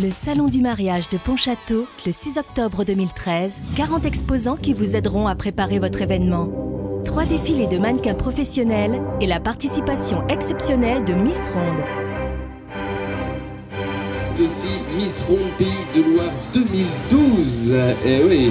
Le Salon du mariage de Pontchâteau, le 6 octobre 2013, 40 exposants qui vous aideront à préparer votre événement. Trois défilés de mannequins professionnels et la participation exceptionnelle de Miss Ronde. aussi Miss Ronde Pays de Loire 2012. Eh oui.